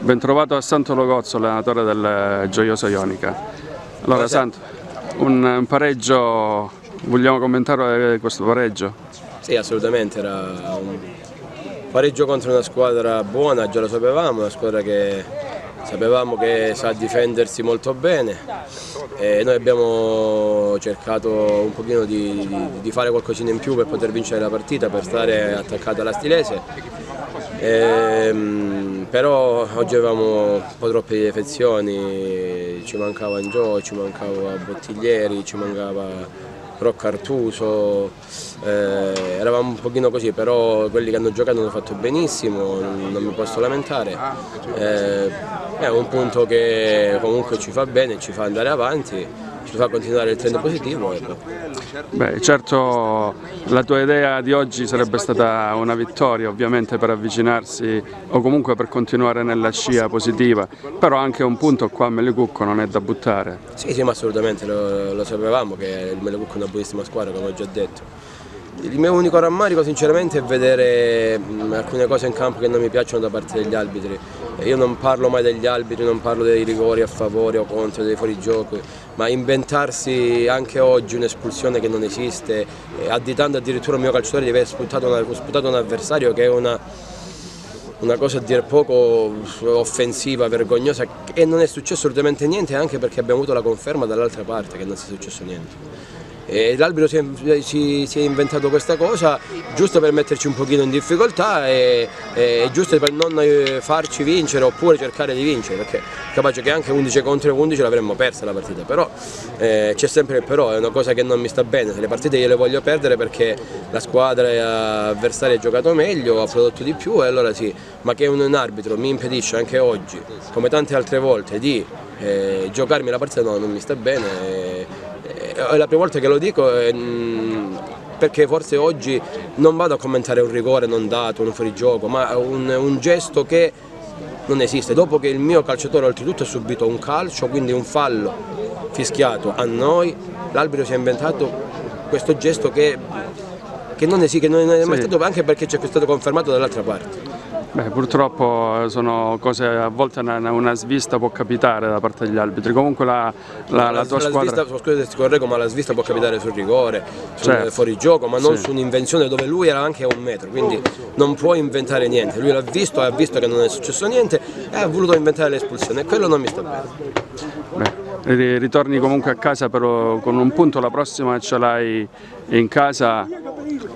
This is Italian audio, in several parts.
Ben trovato a Santo Logozzo, allenatore del Gioioso Ionica. Allora Santo, un, un pareggio, vogliamo commentare questo pareggio? Sì, assolutamente, era un pareggio contro una squadra buona, già lo sapevamo, una squadra che sapevamo che sa difendersi molto bene e noi abbiamo cercato un pochino di, di, di fare qualcosina in più per poter vincere la partita, per stare attaccati alla Stilese. Ehm, però oggi avevamo un po' troppe defezioni, ci mancava Angio, ci mancava Bottiglieri, ci mancava Artuso, eh, eravamo un pochino così, però quelli che hanno giocato hanno fatto benissimo, non, non mi posso lamentare. Eh, è un punto che comunque ci fa bene, ci fa andare avanti, ci fa continuare il trend positivo. Beh, certo la tua idea di oggi sarebbe stata una vittoria ovviamente per avvicinarsi o comunque per continuare nella scia positiva, però anche un punto qua a Melicucco non è da buttare. Sì, sì, ma assolutamente lo, lo sapevamo che il Melicucco è una buonissima squadra come ho già detto. Il mio unico rammarico sinceramente è vedere alcune cose in campo che non mi piacciono da parte degli arbitri. Io non parlo mai degli arbitri, non parlo dei rigori a favore o contro, dei fuorigioco, ma inventarsi anche oggi un'espulsione che non esiste, additando addirittura il mio calciatore di aver sputato, una, sputato un avversario che è una, una cosa a dire poco offensiva, vergognosa e non è successo assolutamente niente anche perché abbiamo avuto la conferma dall'altra parte che non sia successo niente. L'arbitro si, si, si, è inventato questa cosa giusto per metterci un pochino in difficoltà e, e giusto per non eh, farci vincere oppure cercare di vincere perché capace che anche 11 contro 11 l'avremmo persa la partita però eh, c'è sempre il però, è una cosa che non mi sta bene, le partite io le voglio perdere perché la squadra avversaria ha giocato meglio, ha prodotto di più e allora sì, ma che un arbitro mi impedisce anche oggi come tante altre volte di eh, giocarmi la partita no, non mi sta bene. Eh, è la prima volta che lo dico mm, perché forse oggi non vado a commentare un rigore non dato, un fuorigioco, ma un, un gesto che non esiste. Dopo che il mio calciatore oltretutto ha subito un calcio, quindi un fallo fischiato a noi, l'arbitro si è inventato questo gesto che, che non esiste, che non è mai sì. stato anche perché ci è stato confermato dall'altra parte. Beh, purtroppo sono cose, a volte una, una, svista può capitare da parte degli arbitri, comunque la, la, la, la tua squadra... Svista, scusa se correggo, ma la svista può capitare sul rigore, sul certo. fuorigioco, ma non sì. su un'invenzione dove lui era anche a un metro, quindi non può inventare niente, lui l'ha visto, ha visto che non è successo niente e ha voluto inventare l'espulsione e quello non mi sta bene. Beh, ritorni comunque a casa però con un punto, la prossima ce l'hai in casa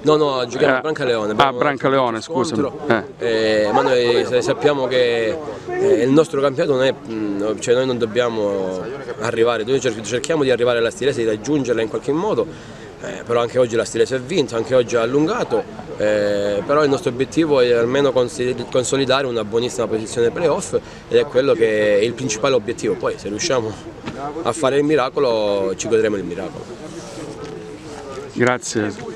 No, no, giochiamo eh, a Brancaleone. Ah, Brancaleone, scusa. Eh. Eh, ma noi sappiamo che eh, il nostro campionato non è, mm, cioè noi non dobbiamo arrivare, noi cerchiamo di arrivare alla Stilese, di raggiungerla in qualche modo, eh, però anche oggi la Stilese ha vinto, anche oggi ha allungato, eh, però il nostro obiettivo è almeno consolidare una buonissima posizione playoff ed è quello che è il principale obiettivo, poi se riusciamo a fare il miracolo ci godremo il miracolo. Grazie.